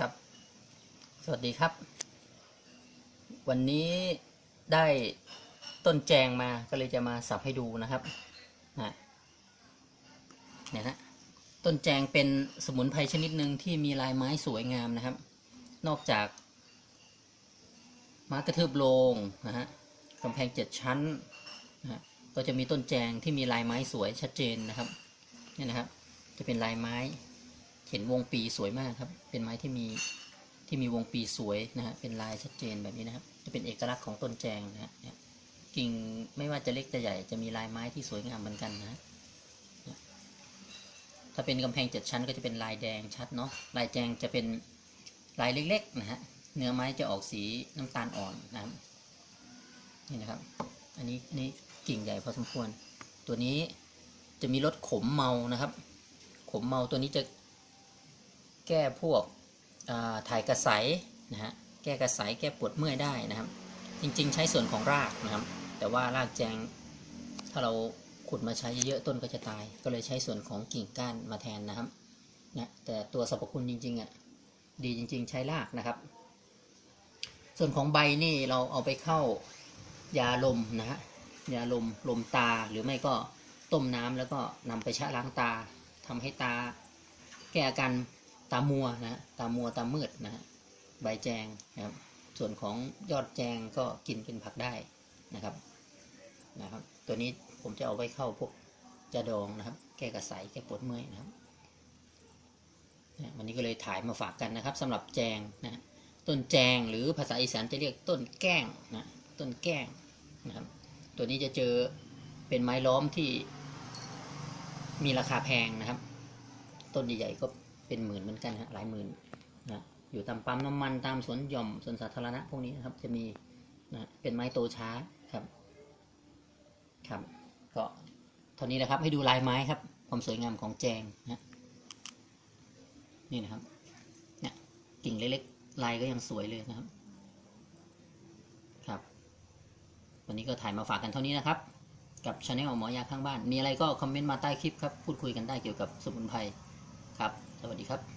ครับ สวัสดีครับ วันนี้ได้ต้นแจงมาก็เลยจะมาสับให้ดูนะครับนะเนี่ยนะต้นแจงเป็นสมุนไพรชนิดหนึ่งที่มีลายไม้สวยงามนะครับ นอกจากม้ากระทืบโลงนะฮะกำแพงเจ็ดชั้นนะก็จะมีต้นแจงที่มีลายไม้สวยชัดเจนนะครับเนี่ยนะครับ จะเป็นลายไม้ ห็นวงปีสวยมากครับ เป็นไม้ที่มีที่มีวงปีสวยนะฮะเป็นลายชัดเจนแบบนี้นะครับ จะเป็นเอกลักษณ์ของต้นแจงนะฮะกิ่งไม่ว่าจะเล็กจะใหญ่จะมีลายไม้ที่สวยงามเหมือนกันนะถ้าเป็นกำแพงเจ็ดชั้นก็จะเป็นลายแดงชัดเนาะลายแจงจะเป็นลายเล็กๆนะฮะเนื้อไม้จะออกสีน้ำตาลอ่อนนะครับนี่นะครับ อันนี้อันนี้กิ่งใหญ่พอสมควร ตัวนี้จะมีรสขมเมานะครับ ขมเมาตัวนี้จะ แก้พวกถ่ายกระสายนะฮะแก้กระสายแก้ปวดเมื่อยได้นะครับ จริงๆ ใช้ส่วนของรากนะครับ แต่ว่ารากแจงถ้าเราขุดมาใช้เยอะๆต้นก็จะตาย ก็เลยใช้ส่วนของกิ่งก้านมาแทนนะครับนะแต่ตัวสรรพคุณจริงๆอะดีจริง ๆ ใช้รากนะครับ ส่วนของใบนี่เราเอาไปเข้ายาลมนะฮะยาลมลมตาหรือไม่ก็ต้มน้ำแล้วก็นำไปชะล้างตาทำให้ตา แก้อาการ ตามัวนะฮะตามัวตามืดนะฮะใบแจงนะครับส่วนของยอดแจงก็กินเป็นผักได้นะครับนะครับ ตัวนี้ผมจะเอาไว้เข้าพวกจะดองนะครับ แก้กระสายแก้ปวดเมื่อยนะครับวันนี้ก็เลยถ่ายมาฝากกันนะครับสำหรับแจงนะฮะต้นแจงหรือภาษาอีสานจะเรียกต้นแก้งนะต้นแก้งนะครับ ตัวนี้จะเจอเป็นไม้ล้อมที่มีราคาแพงนะครับ ต้นใหญ่ๆก็ เป็นหมื่นเหมือนกันฮะหลายหมื่นนะอยู่ตามปั๊มน้ำมันตามสวนหย่อมสวนสาธารณะพวกนี้นะครับจะมีนะเป็นไม้โตช้าครับครับก็เท่านี้นะครับให้ดูลายไม้ครับ ความสวยงามของแจงนะนี่นะครับเนี่ยกิ่งเล็กๆลายก็ยังสวยเลยนะครับ ครับ วันนี้ก็ถ่ายมาฝากกันเท่านี้นะครับ กับชาแนลหมอยาข้างบ้าน มีอะไรก็คอมเมนต์มาใต้คลิปครับ พูดคุยกันได้เกี่ยวกับสมุนไพรครับ วัสดีครับ